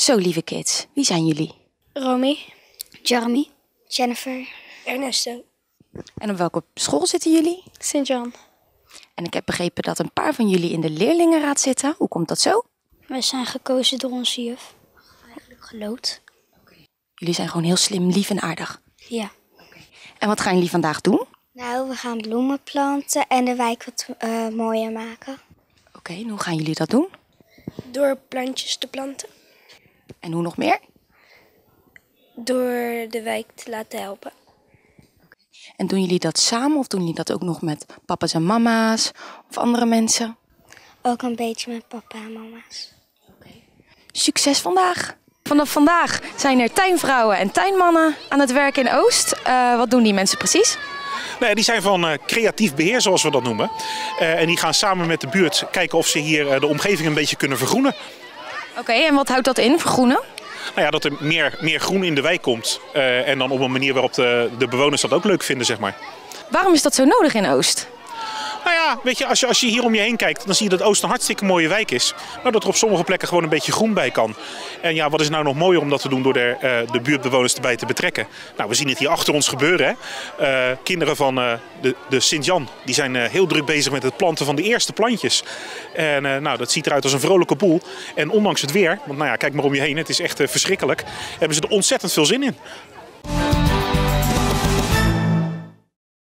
Zo, lieve kids, wie zijn jullie? Romy. Jeremy. Jennifer. Ernesto. En op welke school zitten jullie? Sint-Jan. En ik heb begrepen dat een paar van jullie in de leerlingenraad zitten. Hoe komt dat zo? Wij zijn gekozen door onze juf. Eigenlijk geloot. Jullie zijn gewoon heel slim, lief en aardig. Ja. En wat gaan jullie vandaag doen? Nou, we gaan bloemen planten en de wijk wat eh, mooier maken. Oké, en hoe gaan jullie dat doen? Door plantjes te planten. En hoe nog meer? Door de wijk te laten helpen. En doen jullie dat samen of doen jullie dat ook nog met papa's en mama's of andere mensen? Ook een beetje met papa en mama's. Succes vandaag! Vanaf vandaag zijn er tuinvrouwen en tuinmannen aan het werk in Oost. Eh, wat doen die mensen precies? Nee, die zijn van eh, creatief beheer, zoals we dat noemen. Eh, en die gaan samen met de buurt kijken of ze hier de omgeving een beetje kunnen vergroenen. Oké, en wat houdt dat in, vergroenen? Nou ja, dat er meer, meer groen in de wijk komt. Eh, en dan op een manier waarop de, de bewoners dat ook leuk vinden, zeg maar. Waarom is dat zo nodig in Oost? Nou ja, weet je, als je, als je hier om je heen kijkt, dan zie je dat Oost een hartstikke mooie wijk is. Maar dat er op sommige plekken gewoon een beetje groen bij kan. En ja, wat is nou nog mooier om dat te doen door er, eh, de buurtbewoners erbij te betrekken? Nou, we zien het hier achter ons gebeuren. Hè. Eh, kinderen van eh, de, de Sint-Jan, die zijn heel druk bezig met het planten van de eerste plantjes. En nou, dat ziet eruit als een vrolijke boel. En ondanks het weer, want nou ja, kijk maar om je heen, het is echt verschrikkelijk, hebben ze er ontzettend veel zin in.